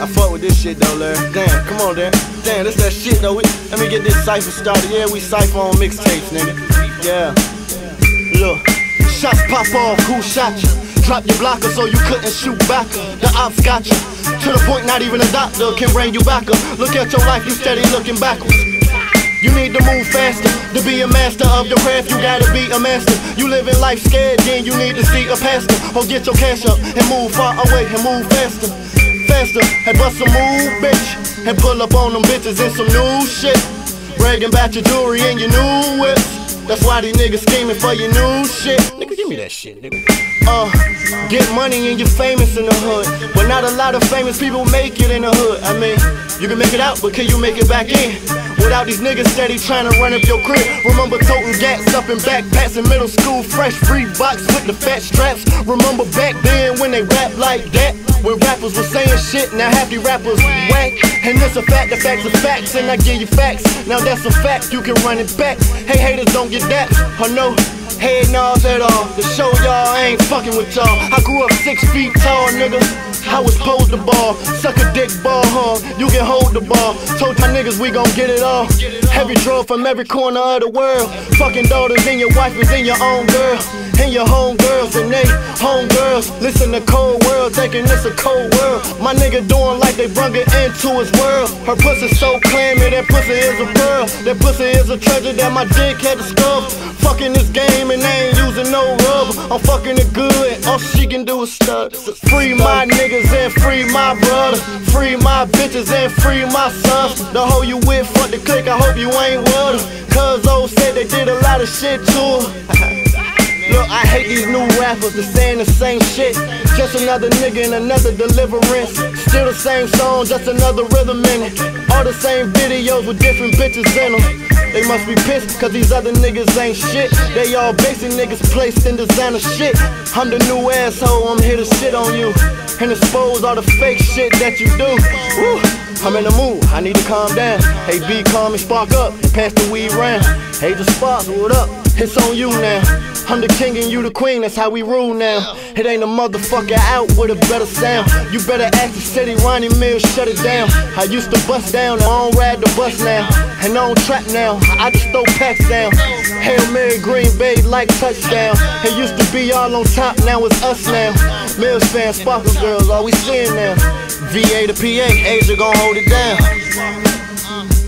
I fuck with this shit though, Larry. Damn, come on, Dan. Damn, this that shit though. We, let me get this cipher started. Yeah, we cipher on mixtapes, nigga. Yeah. Look, shots pop off, who shot you? Drop your blocker so you couldn't shoot back. The ops got you. To the point, not even a doctor can bring you back up. Look at your life, you steady looking backwards. You need to move faster to be a master of your craft. You gotta be a master. You living life scared, then you need to see a pastor or get your cash up and move far away and move faster, faster. And bust a move, bitch, and pull up on them bitches in some new shit. Bragging about your jewelry and your new whips. That's why these niggas scheming for your new shit. Nigga, give me that shit, nigga. Uh, get money and you're famous in the hood. But not a lot of famous people make it in the hood. I mean, you can make it out, but can you make it back in? Without these niggas steady trying to run up your crib. Remember toting gats up in backpacks in middle school, fresh Reeboks with the fat straps. Remember back then when they rap like that? When rappers were saying shit, now these rappers whack. And it's a fact, the facts are facts, and I give you facts. Now that's a fact, you can run it back. Hey haters, don't get that. I know. Head nods at all. To show y'all ain't fucking with y'all. I grew up six feet tall, nigga. I was posed the ball, suck a dick ball, huh? You can hold the ball. Told my niggas we gon' get it all. Heavy draw from every corner of the world. Fucking daughters and your wife is in your own girl. And your home girls and they home girls. Listen to cold world, thinking it's a cold world. My nigga doing like they brung it into his world. Her pussy so clammy, that pussy is a pearl. That pussy is a treasure that my dick had to scuff. Fucking this game and they ain't using no rubber. I'm fucking it good, all she can do is stud. Free my niggas and free my brother. Free my bitches and free my sons. The hoe you with, fuck the click, I hope you ain't with her. Old said they did a lot of shit to her. Look, I hate these new rappers, they're saying the same shit. Just another nigga in another deliverance. Still the same song, just another rhythm in it. All the same videos with different bitches in them. They must be pissed, cause these other niggas ain't shit. They all basic niggas placed in designer shit. I'm the new asshole, I'm here to shit on you. And expose all the fake shit that you do. Woo. I'm in the mood, I need to calm down. Hey, be calm and spark up pass the weed round. Hey, the sparks, what up? It's on you now. I'm the king and you the queen, that's how we rule now. It ain't a motherfucker out with a better sound. You better ask the city, Ronnie Mills, shut it down. I used to bust down, I don't ride the bus now. And I don't trap now, I just throw packs down. Hail Mary, Green Bay, like touchdown. It used to be all on top, now it's us now. Mills fans, Sparkle Girls, all we seeing now. VA to PA, Asia gon' hold it down.